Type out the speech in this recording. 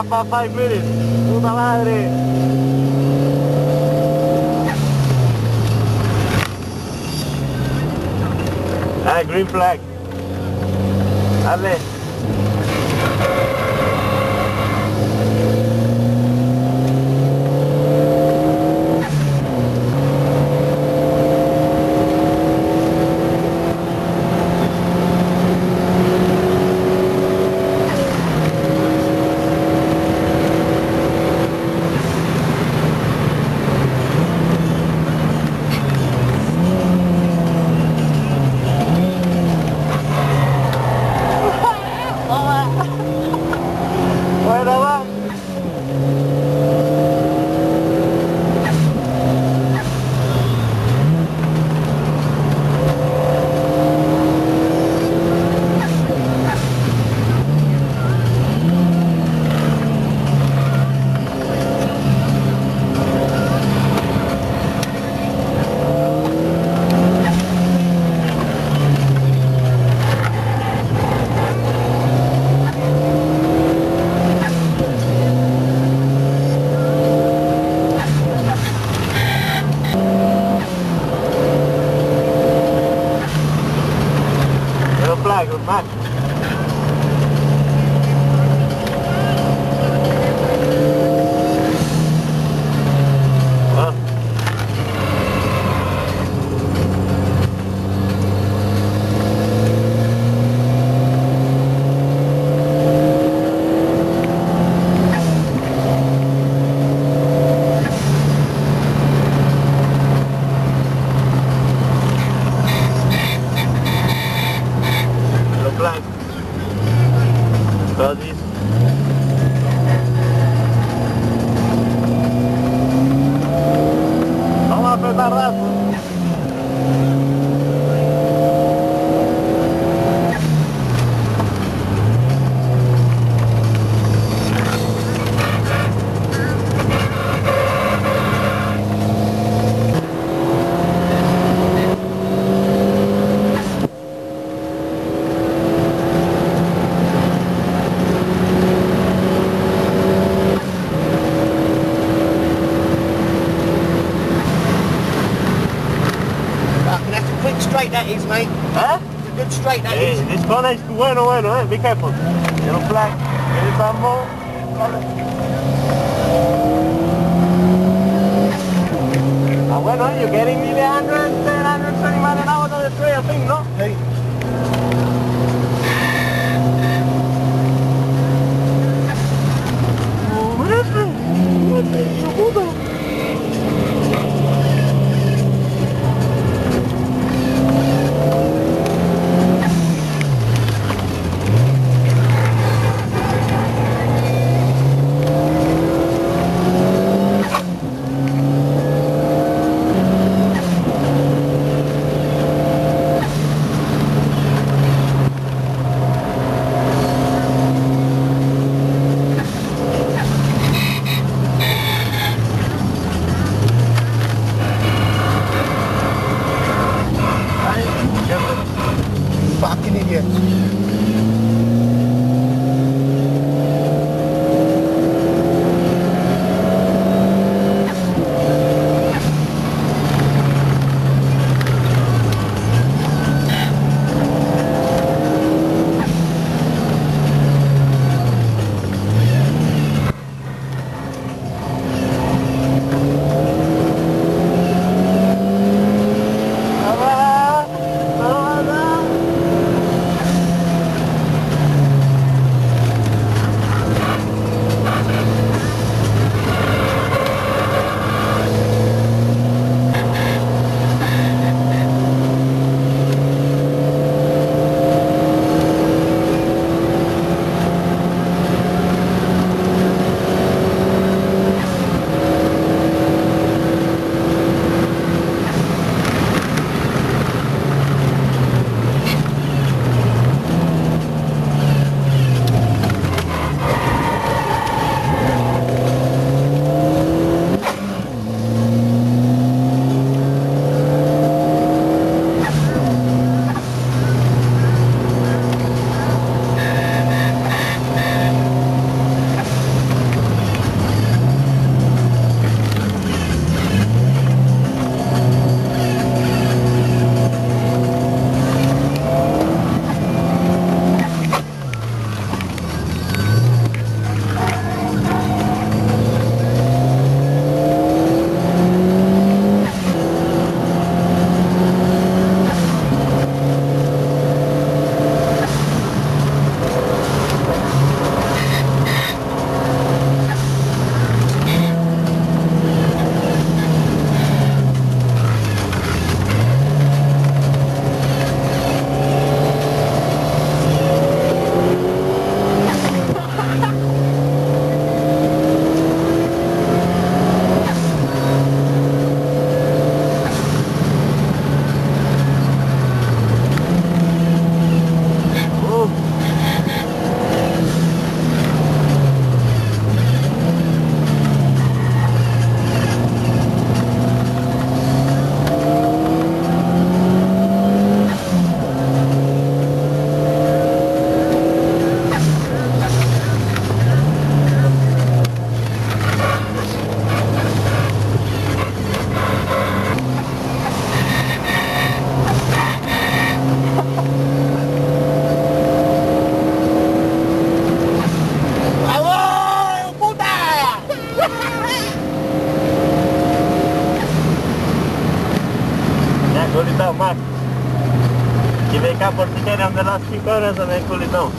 after five minutes. Puta madre. Ah, green flag. Dale. Bueno, va. That is, mate. ¿Eh? It's a good straight that is. this corner is bueno, bueno, eh? Be careful. Yellow flag. Get it, Bambo. ingredients. Colidão, Max. Que vem cá por Portiteira, onde nós 5 horas também, colidão.